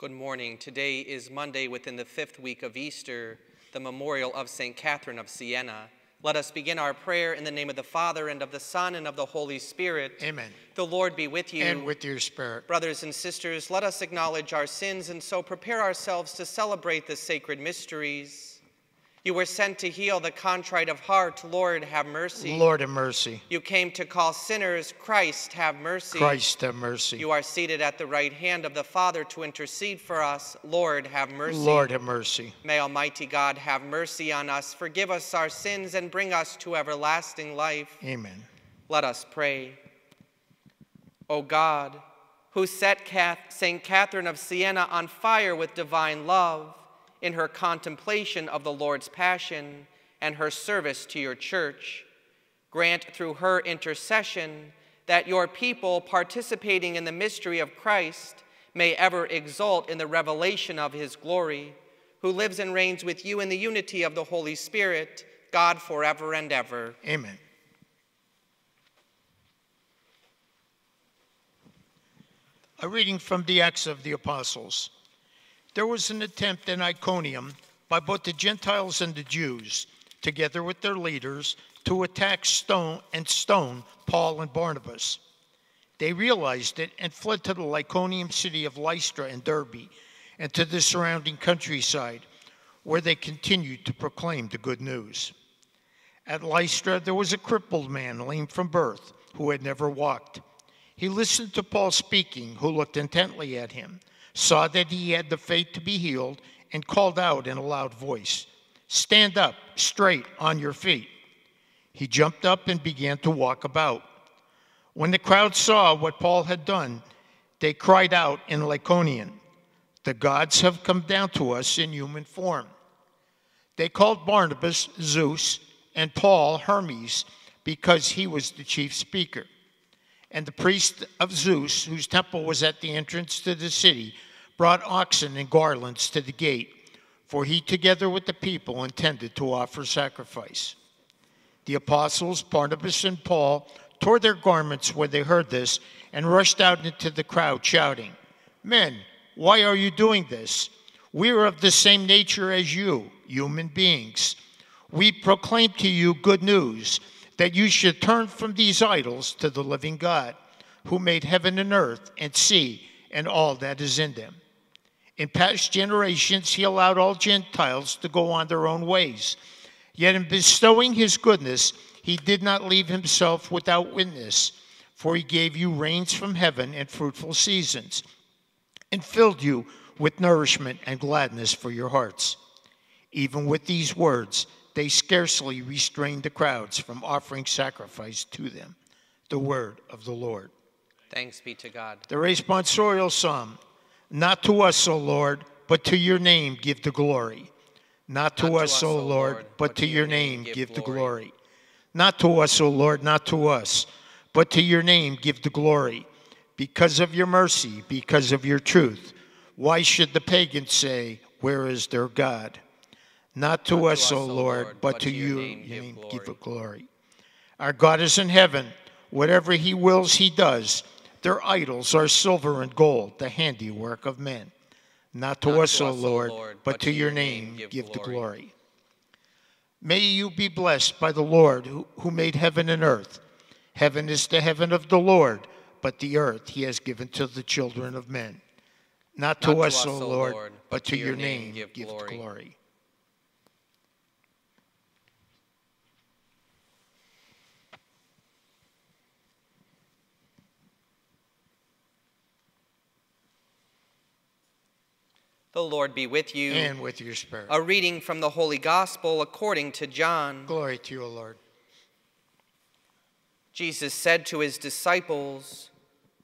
Good morning. Today is Monday within the fifth week of Easter, the memorial of St. Catherine of Siena. Let us begin our prayer in the name of the Father, and of the Son, and of the Holy Spirit. Amen. The Lord be with you. And with your spirit. Brothers and sisters, let us acknowledge our sins and so prepare ourselves to celebrate the sacred mysteries. You were sent to heal the contrite of heart. Lord, have mercy. Lord, have mercy. You came to call sinners. Christ, have mercy. Christ, have mercy. You are seated at the right hand of the Father to intercede for us. Lord, have mercy. Lord, have mercy. May Almighty God have mercy on us, forgive us our sins, and bring us to everlasting life. Amen. Let us pray. O God, who set St. Catherine of Siena on fire with divine love, in her contemplation of the Lord's passion and her service to your church. Grant through her intercession that your people participating in the mystery of Christ may ever exult in the revelation of his glory, who lives and reigns with you in the unity of the Holy Spirit, God forever and ever. Amen. A reading from the Acts of the Apostles. There was an attempt in Iconium by both the Gentiles and the Jews, together with their leaders, to attack stone and stone Paul and Barnabas. They realized it and fled to the Lycaonian city of Lystra and Derbe and to the surrounding countryside, where they continued to proclaim the good news. At Lystra, there was a crippled man, lame from birth, who had never walked. He listened to Paul speaking, who looked intently at him saw that he had the faith to be healed, and called out in a loud voice, Stand up, straight, on your feet. He jumped up and began to walk about. When the crowd saw what Paul had done, they cried out in Lycaonian, The gods have come down to us in human form. They called Barnabas Zeus and Paul Hermes because he was the chief speaker. And the priest of Zeus, whose temple was at the entrance to the city, brought oxen and garlands to the gate, for he, together with the people, intended to offer sacrifice. The apostles, Barnabas and Paul, tore their garments when they heard this and rushed out into the crowd, shouting, Men, why are you doing this? We are of the same nature as you, human beings. We proclaim to you good news that you should turn from these idols to the living God, who made heaven and earth and sea and all that is in them. In past generations, he allowed all Gentiles to go on their own ways. Yet in bestowing his goodness, he did not leave himself without witness, for he gave you rains from heaven and fruitful seasons, and filled you with nourishment and gladness for your hearts. Even with these words, they scarcely restrained the crowds from offering sacrifice to them. The word of the Lord. Thanks be to God. The responsorial psalm. Not to us, O Lord, but to your name give the glory. Not to, not us, to us, O Lord, but to your name give, give the glory. Not to us, O Lord, not to us, but to your name give the glory. Because of your mercy, because of your truth. Why should the pagans say, Where is their God? Not to, Not us, O Lord, Lord but, to you, name, give, name glory. give glory. Our God is in heaven. Whatever he wills, he does. Their idols are silver and gold, the handiwork of men. Not to Not us, to O Lord, Lord, but, but to your name give, give glory. the glory. May you be blessed by the Lord who, who made heaven and earth. Heaven is the heaven of the Lord, but the earth he has given to the children of men. Not to, Not us, to us, O Lord, Lord but, but to your name give, give glory. glory. The Lord be with you. And with your spirit. A reading from the Holy Gospel according to John. Glory to you, O Lord. Jesus said to his disciples,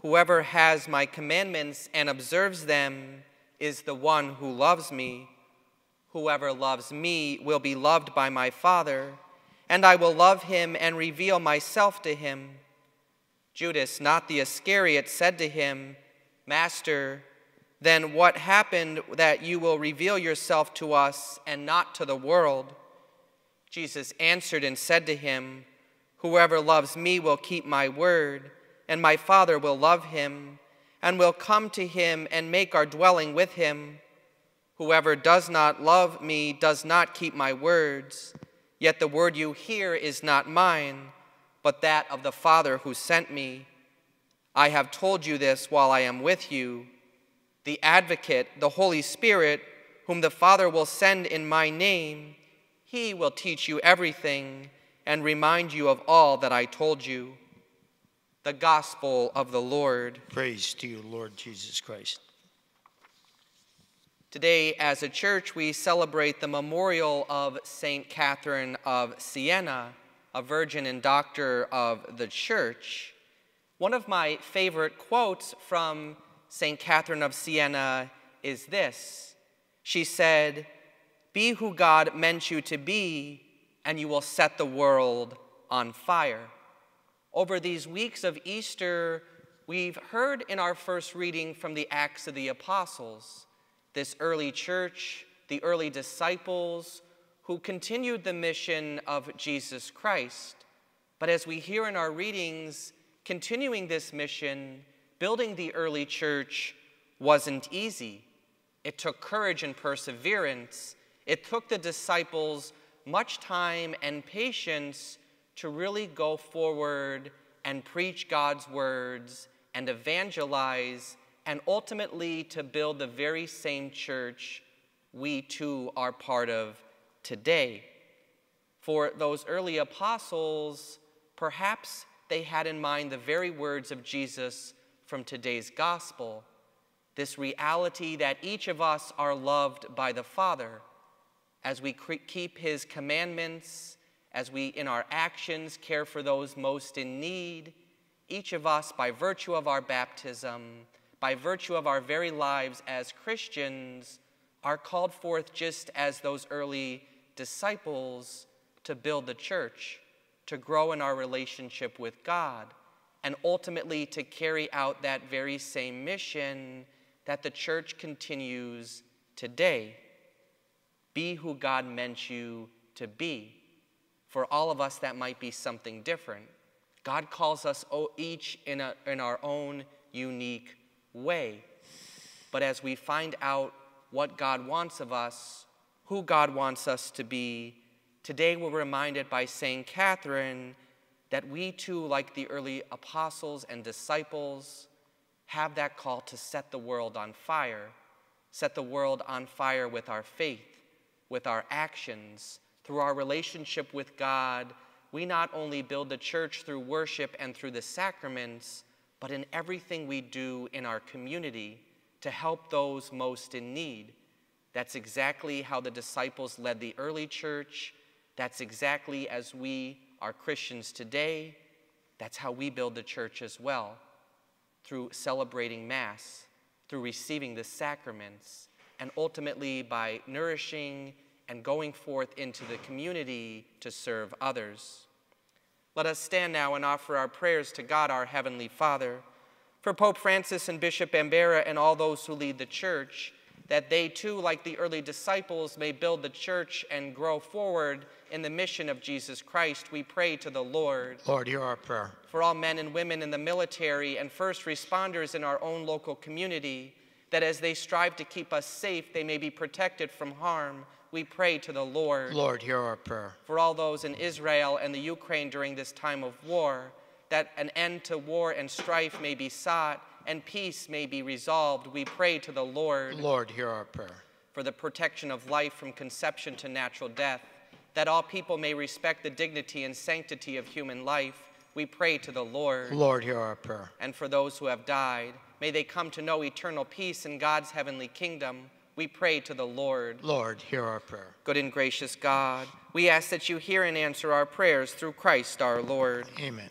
Whoever has my commandments and observes them is the one who loves me. Whoever loves me will be loved by my Father, and I will love him and reveal myself to him. Judas, not the Iscariot, said to him, Master, then what happened that you will reveal yourself to us and not to the world? Jesus answered and said to him, Whoever loves me will keep my word, and my Father will love him, and will come to him and make our dwelling with him. Whoever does not love me does not keep my words. Yet the word you hear is not mine, but that of the Father who sent me. I have told you this while I am with you. The advocate, the Holy Spirit, whom the Father will send in my name, he will teach you everything and remind you of all that I told you. The Gospel of the Lord. Praise to you, Lord Jesus Christ. Today, as a church, we celebrate the memorial of St. Catherine of Siena, a virgin and doctor of the church. One of my favorite quotes from St. Catherine of Siena is this She said, Be who God meant you to be, and you will set the world on fire. Over these weeks of Easter, we've heard in our first reading from the Acts of the Apostles this early church, the early disciples who continued the mission of Jesus Christ. But as we hear in our readings, continuing this mission, building the early church wasn't easy. It took courage and perseverance. It took the disciples much time and patience to really go forward and preach God's words and evangelize and ultimately to build the very same church we too are part of today. For those early apostles, perhaps they had in mind the very words of Jesus from today's gospel this reality that each of us are loved by the Father as we keep His commandments, as we in our actions care for those most in need, each of us, by virtue of our baptism, by virtue of our very lives as Christians, are called forth just as those early disciples to build the church, to grow in our relationship with God, and ultimately to carry out that very same mission that the church continues today. Be who God meant you to be. For all of us, that might be something different. God calls us each in, a, in our own unique way. But as we find out what God wants of us, who God wants us to be, today we're reminded by St. Catherine that we too, like the early apostles and disciples, have that call to set the world on fire, set the world on fire with our faith, with our actions, through our relationship with God. We not only build the church through worship and through the sacraments, but in everything we do in our community to help those most in need. That's exactly how the disciples led the early church. That's exactly as we are Christians today. That's how we build the church as well through celebrating Mass, through receiving the sacraments, and ultimately by nourishing and going forth into the community to serve others. Let us stand now and offer our prayers to God, our Heavenly Father, for Pope Francis and Bishop Bambera and all those who lead the church, that they too, like the early disciples, may build the church and grow forward in the mission of Jesus Christ. We pray to the Lord. Lord, hear our prayer. For all men and women in the military and first responders in our own local community, that as they strive to keep us safe, they may be protected from harm we pray to the Lord. Lord, hear our prayer. For all those in Israel and the Ukraine during this time of war, that an end to war and strife may be sought and peace may be resolved, we pray to the Lord. Lord, hear our prayer. For the protection of life from conception to natural death, that all people may respect the dignity and sanctity of human life, we pray to the Lord. Lord, hear our prayer. And for those who have died, may they come to know eternal peace in God's heavenly kingdom we pray to the Lord. Lord, hear our prayer. Good and gracious God, we ask that you hear and answer our prayers through Christ our Lord. Amen.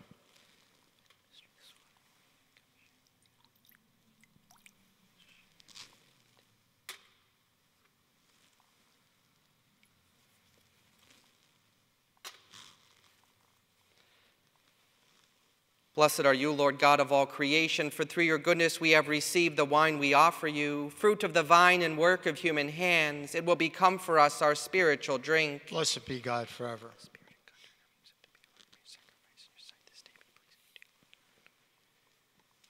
Blessed are you, Lord God of all creation, for through your goodness we have received the wine we offer you, fruit of the vine and work of human hands. It will become for us our spiritual drink. Blessed be God forever.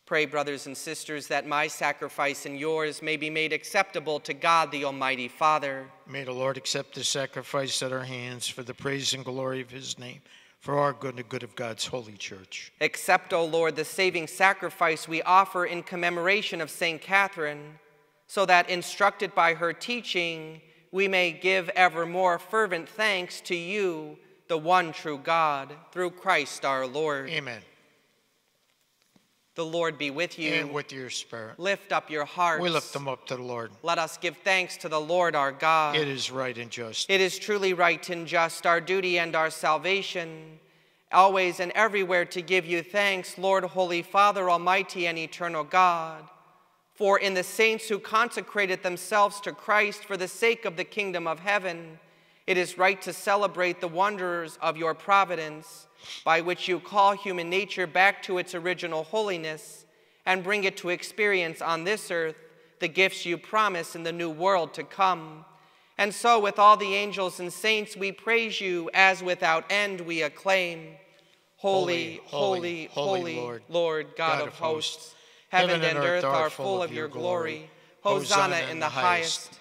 Pray, brothers and sisters, that my sacrifice and yours may be made acceptable to God the Almighty Father. May the Lord accept the sacrifice at our hands for the praise and glory of his name, for our good and the good of God's holy church. Accept, O Lord, the saving sacrifice we offer in commemoration of St. Catherine, so that, instructed by her teaching, we may give ever more fervent thanks to you, the one true God, through Christ our Lord. Amen. The Lord be with you. And with your spirit. Lift up your hearts. We lift them up to the Lord. Let us give thanks to the Lord our God. It is right and just. It is truly right and just, our duty and our salvation, always and everywhere to give you thanks, Lord, Holy Father, Almighty and eternal God. For in the saints who consecrated themselves to Christ for the sake of the kingdom of heaven, it is right to celebrate the wonders of your providence by which you call human nature back to its original holiness and bring it to experience on this earth the gifts you promise in the new world to come. And so, with all the angels and saints, we praise you as without end we acclaim Holy, holy, holy, Lord, Lord, God, God of hosts. Heaven and earth are full of your glory. Hosanna in the highest.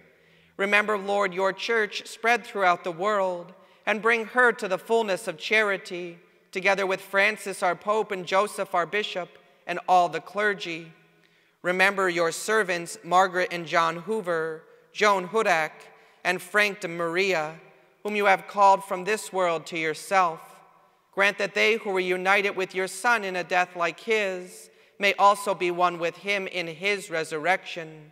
Remember, Lord, your church spread throughout the world and bring her to the fullness of charity, together with Francis, our Pope, and Joseph, our Bishop, and all the clergy. Remember your servants, Margaret and John Hoover, Joan Hudak, and Frank de Maria, whom you have called from this world to yourself. Grant that they who were united with your Son in a death like his may also be one with him in his resurrection.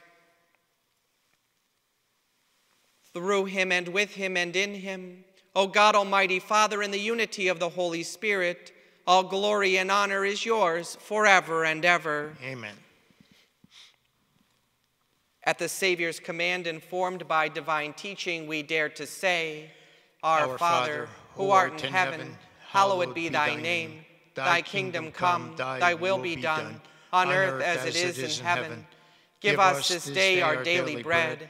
Through him and with him and in him. O God Almighty Father, in the unity of the Holy Spirit, all glory and honor is yours forever and ever. Amen. At the Savior's command, informed by divine teaching, we dare to say, Our, Our Father, who art in heaven, heaven hallowed be thy name. Thy kingdom come, thy will be done, on earth as it is in heaven. Give us this day our daily bread,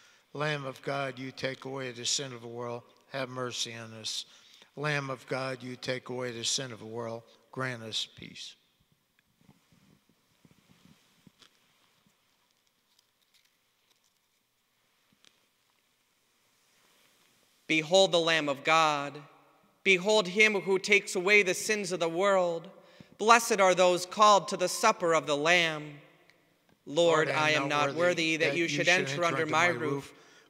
Lamb of God, you take away the sin of the world, have mercy on us. Lamb of God, you take away the sin of the world, grant us peace. behold the Lamb of God. Behold him who takes away the sins of the world. Blessed are those called to the supper of the Lamb. Lord, I am not worthy that you should enter under my roof,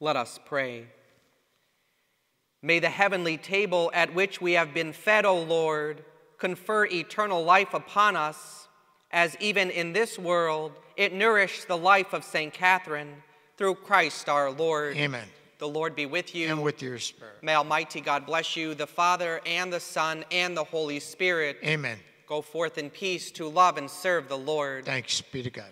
Let us pray. May the heavenly table at which we have been fed, O Lord, confer eternal life upon us, as even in this world it nourished the life of St. Catherine through Christ our Lord. Amen. The Lord be with you. And with your spirit. May Almighty God bless you, the Father, and the Son, and the Holy Spirit. Amen. Go forth in peace to love and serve the Lord. Thanks be to God.